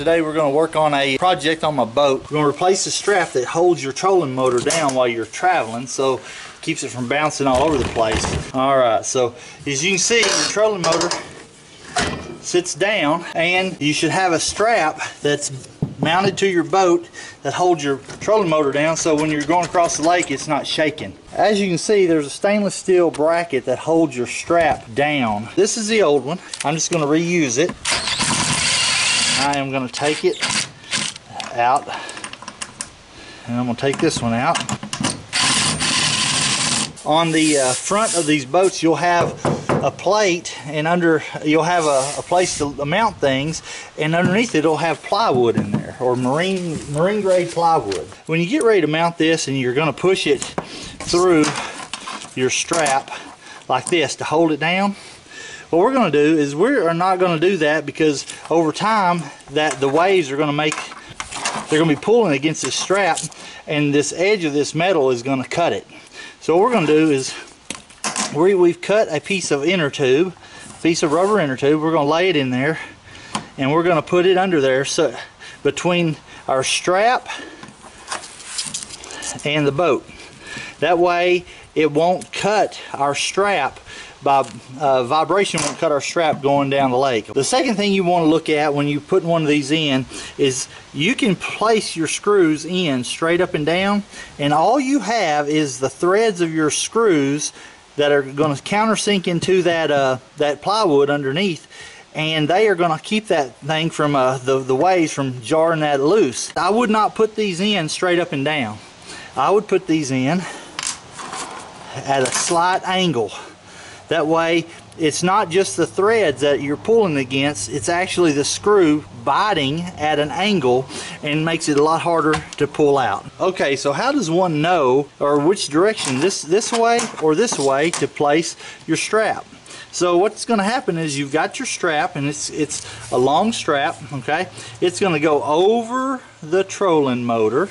Today we're going to work on a project on my boat. We're going to replace the strap that holds your trolling motor down while you're traveling so keeps it from bouncing all over the place. Alright, so as you can see your trolling motor sits down and you should have a strap that's mounted to your boat that holds your trolling motor down so when you're going across the lake it's not shaking. As you can see there's a stainless steel bracket that holds your strap down. This is the old one. I'm just going to reuse it. I am going to take it out and I'm going to take this one out. On the uh, front of these boats you'll have a plate and under you'll have a, a, place to mount things and underneath it it'll have plywood in there or marine marine grade plywood when you get ready to mount this and you're going to push it through your strap like this to hold it down what we're going to do is we are not going to do that because over time that the waves are going to make they're going to be pulling against this strap and this edge of this metal is going to cut it so what we're going to do is we, we've cut a piece of inner tube, piece of rubber inner tube. We're going to lay it in there and we're going to put it under there so between our strap and the boat. That way it won't cut our strap by uh, vibration won't cut our strap going down the lake. The second thing you want to look at when you put one of these in is you can place your screws in straight up and down and all you have is the threads of your screws that are going to countersink into that uh, that plywood underneath and they are going to keep that thing from uh, the, the waves from jarring that loose. I would not put these in straight up and down. I would put these in at a slight angle. That way it's not just the threads that you're pulling against, it's actually the screw biting at an angle and makes it a lot harder to pull out. Okay, so how does one know or which direction, this, this way or this way to place your strap? So what's going to happen is you've got your strap and it's it's a long strap, okay? It's going to go over the trolling motor.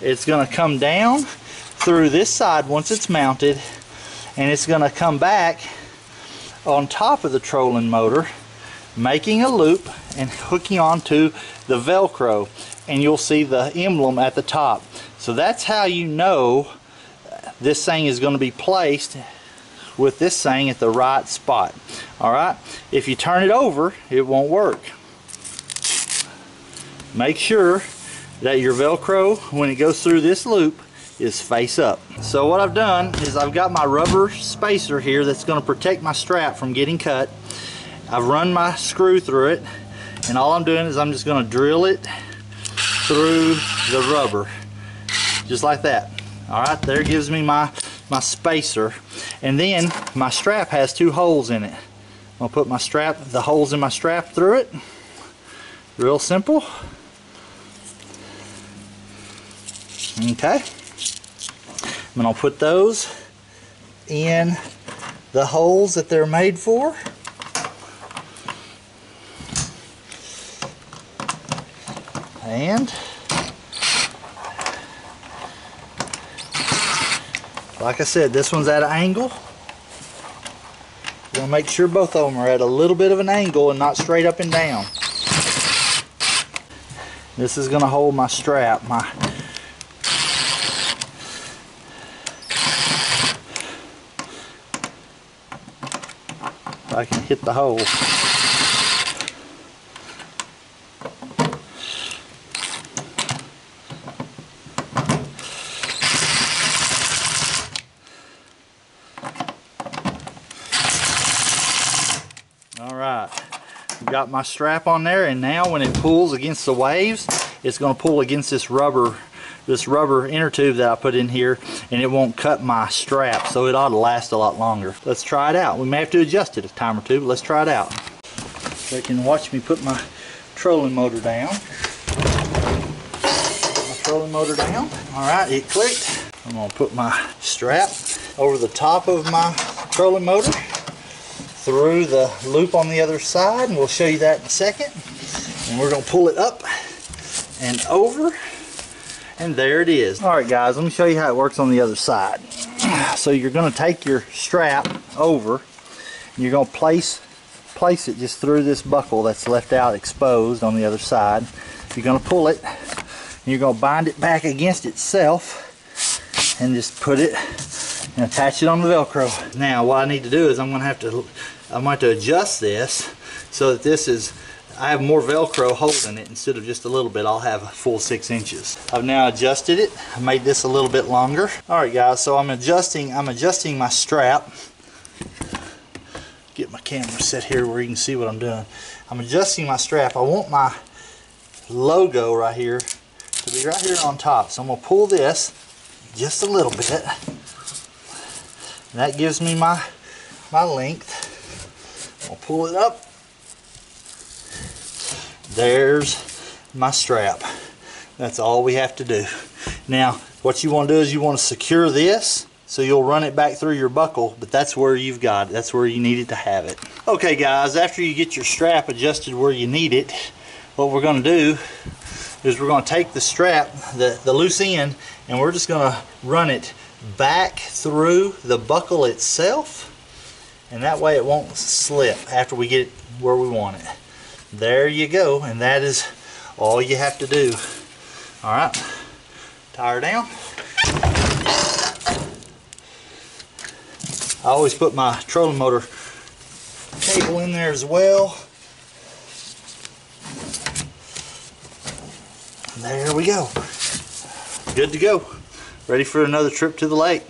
It's going to come down through this side once it's mounted and it's going to come back on top of the trolling motor making a loop and hooking onto the velcro. And you'll see the emblem at the top. So that's how you know this thing is going to be placed with this thing at the right spot. Alright if you turn it over it won't work. Make sure that your velcro when it goes through this loop is face up. So what I've done is I've got my rubber spacer here that's going to protect my strap from getting cut. I've run my screw through it and all I'm doing is I'm just going to drill it through the rubber just like that. Alright, there gives me my, my spacer and then my strap has two holes in it. I'm going to put my strap, the holes in my strap through it. Real simple. Okay. I'm going to put those in the holes that they're made for. And like I said, this one's at an angle. To make sure both of them are at a little bit of an angle and not straight up and down. This is going to hold my strap, my I can hit the hole. Alright, got my strap on there and now when it pulls against the waves, it's going to pull against this rubber this rubber inner tube that I put in here and it won't cut my strap so it ought to last a lot longer. Let's try it out. We may have to adjust it a time or two but let's try it out. So you can watch me put my trolling motor down. My trolling motor down. Alright it clicked. I'm going to put my strap over the top of my trolling motor through the loop on the other side and we'll show you that in a second and we're going to pull it up and over and there it is. Alright guys, let me show you how it works on the other side. So you're going to take your strap over, you're going to place place it just through this buckle that's left out exposed on the other side. You're going to pull it and you're going to bind it back against itself and just put it and attach it on the Velcro. Now what I need to do is I'm going to have to I'm going to adjust this so that this is I have more Velcro holding it instead of just a little bit. I'll have a full six inches. I've now adjusted it I made this a little bit longer. Alright guys so I'm adjusting I'm adjusting my strap. Get my camera set here where you can see what I'm doing. I'm adjusting my strap. I want my logo right here to be right here on top. So I'm gonna pull this just a little bit. And that gives me my my length. I'll pull it up there's my strap. That's all we have to do. Now what you want to do is you want to secure this so you'll run it back through your buckle but that's where you've got it that's where you need it to have it. Okay guys after you get your strap adjusted where you need it what we're going to do is we're going to take the strap the, the loose end and we're just going to run it back through the buckle itself and that way it won't slip after we get it where we want it there you go and that is all you have to do. All right tire down. I always put my trolling motor cable in there as well. There we go. Good to go. Ready for another trip to the lake